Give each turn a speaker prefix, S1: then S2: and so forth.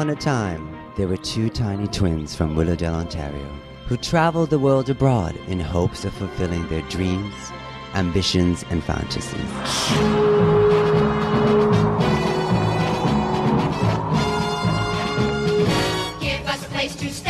S1: upon a time, there were two tiny twins from Willowdale, Ontario, who traveled the world abroad in hopes of fulfilling their dreams, ambitions, and fantasies.
S2: place to stay.